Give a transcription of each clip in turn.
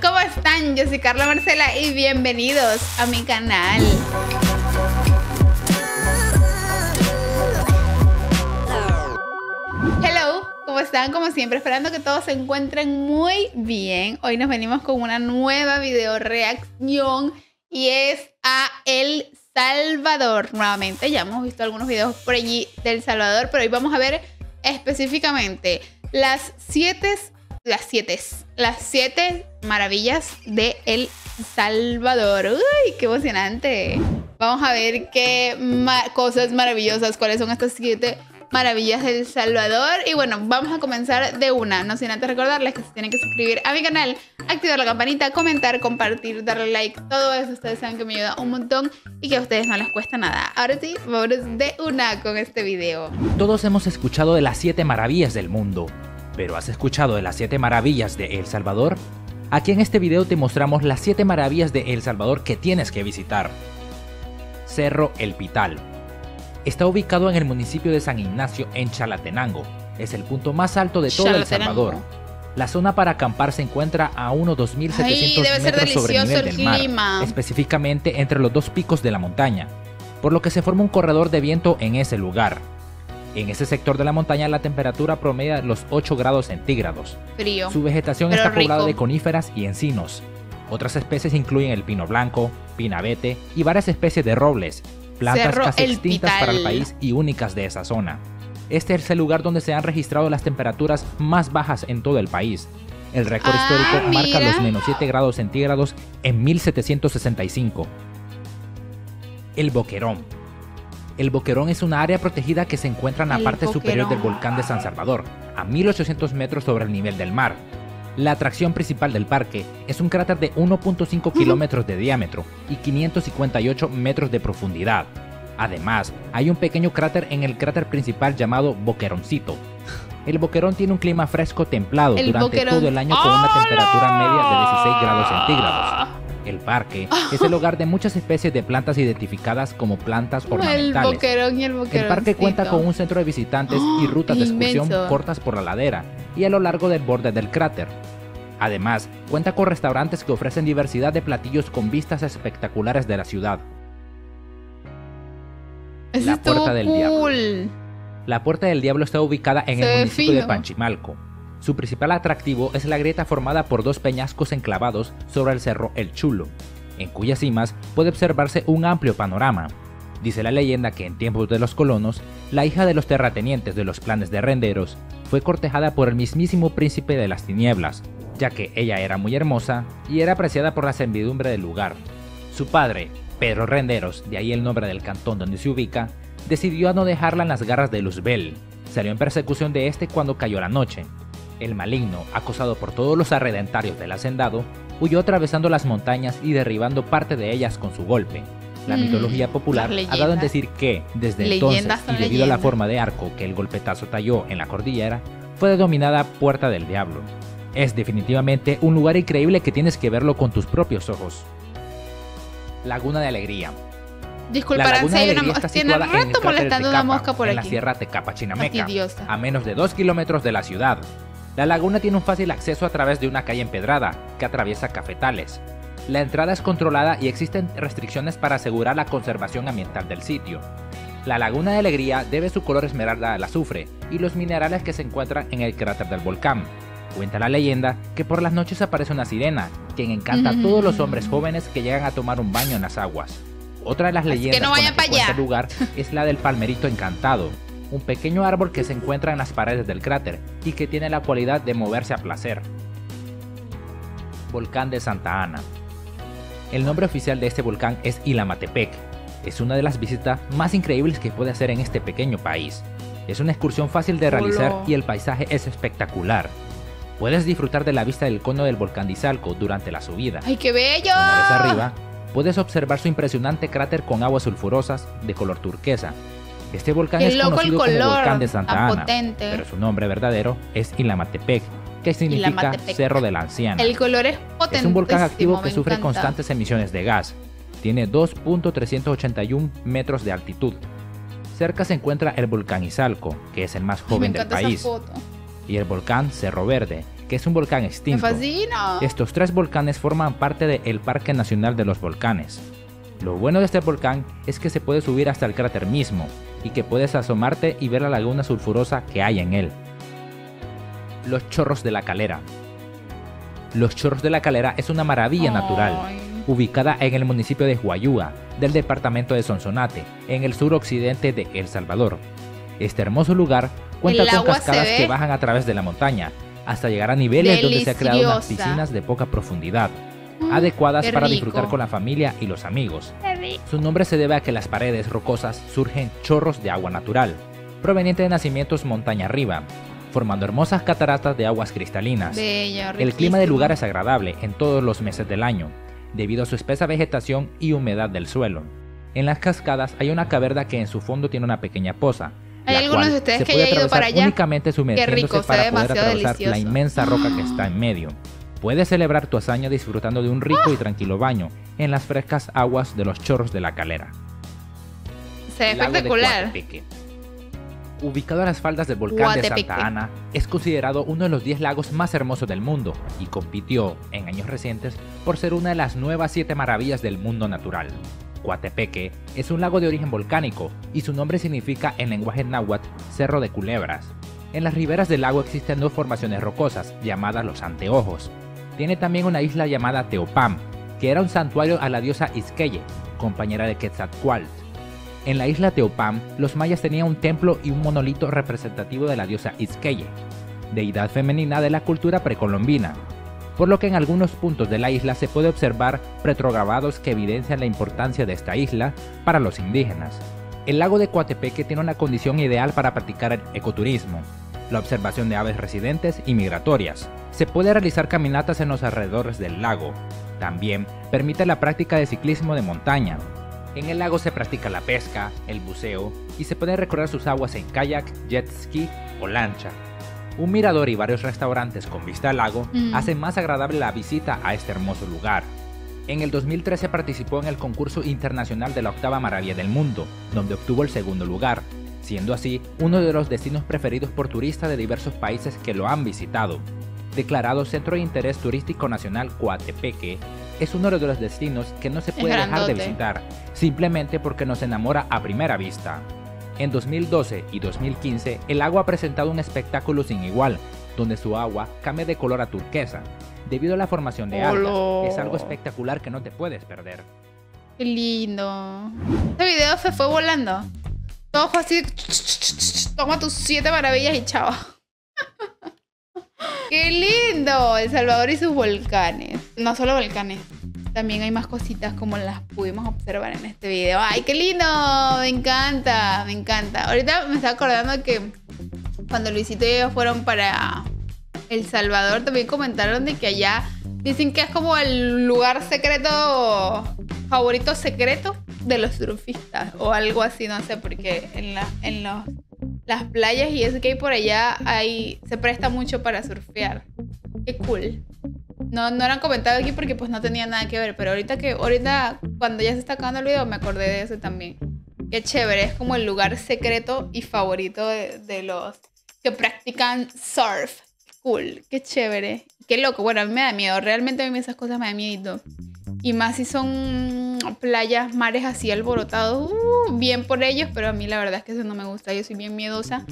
¿cómo están? Yo soy Carla Marcela y bienvenidos a mi canal. Hello, ¿cómo están? Como siempre, esperando que todos se encuentren muy bien. Hoy nos venimos con una nueva video reacción y es a El Salvador. Nuevamente, ya hemos visto algunos videos por allí del Salvador, pero hoy vamos a ver específicamente las siete las siete, las siete maravillas de El Salvador. ¡Uy, qué emocionante! Vamos a ver qué cosas maravillosas, cuáles son estas siete maravillas del Salvador. Y bueno, vamos a comenzar de una. No sin antes recordarles que se tienen que suscribir a mi canal, activar la campanita, comentar, compartir, darle like. Todo eso ustedes saben que me ayuda un montón y que a ustedes no les cuesta nada. Ahora sí, vamos de una con este video. Todos hemos escuchado de las siete maravillas del mundo. ¿Pero has escuchado de las 7 maravillas de El Salvador? Aquí en este video te mostramos las 7 maravillas de El Salvador que tienes que visitar. Cerro El Pital. Está ubicado en el municipio de San Ignacio en Chalatenango. Es el punto más alto de todo El Salvador. La zona para acampar se encuentra a unos 2.700 metros sobre el nivel del mar, específicamente entre los dos picos de la montaña, por lo que se forma un corredor de viento en ese lugar. En ese sector de la montaña la temperatura promedia los 8 grados centígrados. Frío. Su vegetación está poblada de coníferas y encinos. Otras especies incluyen el pino blanco, pinabete y varias especies de robles, plantas casi extintas para el país y únicas de esa zona. Este es el lugar donde se han registrado las temperaturas más bajas en todo el país. El récord ah, histórico marca los menos 7 grados centígrados en 1765. El Boquerón el Boquerón es una área protegida que se encuentra en la parte superior del volcán de San Salvador, a 1800 metros sobre el nivel del mar. La atracción principal del parque es un cráter de 1.5 kilómetros de diámetro y 558 metros de profundidad. Además, hay un pequeño cráter en el cráter principal llamado Boqueroncito. El Boquerón tiene un clima fresco templado durante todo el año con una temperatura media de 16 grados centígrados. El parque es el hogar de muchas especies de plantas identificadas como plantas ornamentales. El boquerón y el El parque cuenta con un centro de visitantes y rutas de excursión cortas por la ladera y a lo largo del borde del cráter. Además, cuenta con restaurantes que ofrecen diversidad de platillos con vistas espectaculares de la ciudad. la Puerta del Diablo. La Puerta del Diablo está ubicada en el municipio de Panchimalco, su principal atractivo es la grieta formada por dos peñascos enclavados sobre el cerro El Chulo, en cuyas cimas puede observarse un amplio panorama. Dice la leyenda que en tiempos de los colonos, la hija de los terratenientes de los planes de renderos fue cortejada por el mismísimo príncipe de las tinieblas, ya que ella era muy hermosa y era apreciada por la servidumbre del lugar. Su padre, Pedro Renderos, de ahí el nombre del cantón donde se ubica, decidió no dejarla en las garras de Luzbel. Salió en persecución de este cuando cayó la noche, el maligno, acosado por todos los arredentarios del hacendado, huyó atravesando las montañas y derribando parte de ellas con su golpe. La mm, mitología popular ha dado en decir que, desde entonces, y debido a la forma de arco que el golpetazo talló en la cordillera, fue denominada Puerta del Diablo. Es definitivamente un lugar increíble que tienes que verlo con tus propios ojos. Laguna de Alegría. Disculpa, la Laguna de Alegría está situada en el molestando una mosca por en la Sierra Tecapa Chinameca, a menos de 2 kilómetros de la ciudad. La laguna tiene un fácil acceso a través de una calle empedrada que atraviesa cafetales. La entrada es controlada y existen restricciones para asegurar la conservación ambiental del sitio. La laguna de Alegría debe su color esmeralda al azufre y los minerales que se encuentran en el cráter del volcán. Cuenta la leyenda que por las noches aparece una sirena, quien encanta a todos los hombres jóvenes que llegan a tomar un baño en las aguas. Otra de las leyendas que no este lugar es la del palmerito encantado, un pequeño árbol que se encuentra en las paredes del cráter y que tiene la cualidad de moverse a placer. Volcán de Santa Ana. El nombre oficial de este volcán es Ilamatepec. Es una de las visitas más increíbles que puede hacer en este pequeño país. Es una excursión fácil de realizar y el paisaje es espectacular. Puedes disfrutar de la vista del cono del volcán de Izalco durante la subida. ¡Ay, qué bello! Una vez arriba, puedes observar su impresionante cráter con aguas sulfurosas de color turquesa este volcán es conocido como volcán de Santa Ana, pero su nombre verdadero es Ilamatepec, que significa Cerro de la Anciana. El color es potente. Es un volcán activo que sufre constantes emisiones de gas. Tiene 2.381 metros de altitud. Cerca se encuentra el volcán Izalco, que es el más joven del país. Y el volcán Cerro Verde, que es un volcán extinto. Estos tres volcanes forman parte del Parque Nacional de los Volcanes. Lo bueno de este volcán es que se puede subir hasta el cráter mismo y que puedes asomarte y ver la laguna sulfurosa que hay en él. Los Chorros de la Calera. Los Chorros de la Calera es una maravilla natural, ubicada en el municipio de Huayúa, del departamento de Sonsonate, en el suroccidente de El Salvador. Este hermoso lugar cuenta con cascadas que bajan a través de la montaña, hasta llegar a niveles donde se han creado unas piscinas de poca profundidad, mm, adecuadas para disfrutar con la familia y los amigos. Su nombre se debe a que las paredes rocosas surgen chorros de agua natural, proveniente de nacimientos montaña arriba, formando hermosas cataratas de aguas cristalinas. el clima del lugar es agradable en todos los meses del año, debido a su espesa vegetación y humedad del suelo. En las cascadas hay una caverna que en su fondo tiene una pequeña poza. Hay algunos de ustedes que hayan ido para allá. Únicamente sumergiéndose para poder atravesar la inmensa roca que está en medio. Puedes celebrar tu hazaña disfrutando de un rico y tranquilo baño en las frescas aguas de los chorros de la calera. Se ve espectacular. Ubicado a las faldas del volcán de Santa Ana, es considerado uno de los 10 lagos más hermosos del mundo y compitió, en años recientes, por ser una de las nuevas 7 maravillas del mundo natural. Coatepeque es un lago de origen volcánico y su nombre significa en lenguaje náhuatl cerro de culebras. En las riberas del lago existen dos formaciones rocosas llamadas los anteojos. Tiene también una isla llamada Teopam, que era un santuario a la diosa Isqueye, compañera de Quetzalcoatl. En la isla Teopam, los mayas tenían un templo y un monolito representativo de la diosa Isqueye, deidad femenina de la cultura precolombina, por lo que en algunos puntos de la isla se puede observar retrograbados que evidencian la importancia de esta isla para los indígenas. El lago de Coatepeque tiene una condición ideal para practicar el ecoturismo, la observación de aves residentes y migratorias. Se puede realizar caminatas en los alrededores del lago. También permite la práctica de ciclismo de montaña. En el lago se practica la pesca, el buceo y se pueden recorrer sus aguas en kayak, jet ski o lancha. Un mirador y varios restaurantes con vista al lago mm. hacen más agradable la visita a este hermoso lugar. En el 2013 participó en el concurso internacional de la octava maravilla del mundo, donde obtuvo el segundo lugar, siendo así uno de los destinos preferidos por turistas de diversos países que lo han visitado. Declarado Centro de Interés Turístico Nacional Coatepeque, es uno de los destinos que no se puede dejar de visitar, simplemente porque nos enamora a primera vista. En 2012 y 2015, el agua ha presentado un espectáculo sin igual, donde su agua cambia de color a turquesa, debido a la formación de algas. Es algo espectacular que no te puedes perder. Qué lindo. Este video se fue volando. Todo así. Toma tus siete maravillas y chao. Qué lindo. El Salvador y sus volcanes. No solo volcanes. También hay más cositas como las pudimos observar en este video. ¡Ay, qué lindo! Me encanta, me encanta. Ahorita me estaba acordando que cuando Luisito y ellos fueron para El Salvador, también comentaron de que allá dicen que es como el lugar secreto, favorito secreto de los surfistas o algo así, no sé, porque en, la, en los, las playas y eso que hay por allá hay, se presta mucho para surfear. Qué cool. No, no lo han comentado aquí porque pues no tenía nada que ver, pero ahorita que, ahorita cuando ya se está acabando el video me acordé de eso también. Qué chévere, es como el lugar secreto y favorito de, los que practican surf. Cool, qué chévere. Qué loco, bueno, a mí me da miedo, realmente a mí esas cosas me dan miedo. Y más si son playas, mares así alborotados, uh, bien por ellos, pero a mí la verdad es que eso no me gusta, yo soy bien miedosa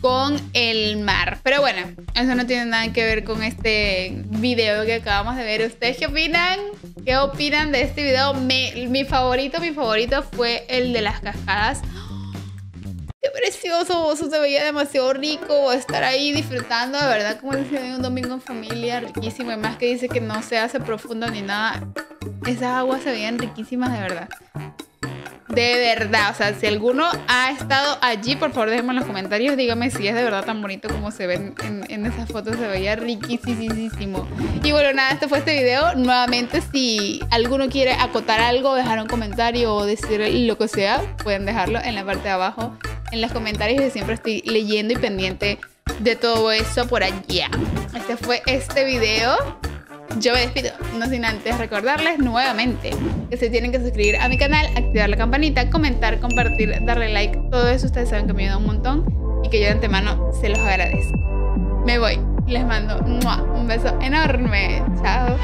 con el mar. Pero bueno, eso no tiene nada que ver con este video que acabamos de ver. ¿Ustedes qué opinan? ¿Qué opinan de este video? mi favorito, mi favorito fue el de las cascadas. Precioso, eso se veía demasiado rico estar ahí disfrutando, de verdad, como dice un domingo en familia, riquísimo. Y más que dice que no se hace profundo ni nada. Esas aguas se veían riquísimas, de verdad. De verdad, o sea, si alguno ha estado allí, por favor déjenme en los comentarios, dígame si es de verdad tan bonito como se ven en, esas fotos, se veía riquísimo. Y bueno, nada, este fue este video. Nuevamente, si alguno quiere acotar algo, dejar un comentario o decir lo que sea, pueden dejarlo en la parte de abajo, en los comentarios, que siempre estoy leyendo y pendiente de todo eso por allá. Este fue este video. Yo me despido, no sin antes recordarles nuevamente que se tienen que suscribir a mi canal, activar la campanita, comentar, compartir, darle like. Todo eso ustedes saben que me ayuda un montón y que yo de antemano se los agradezco. Me voy. Les mando un beso enorme. Chao.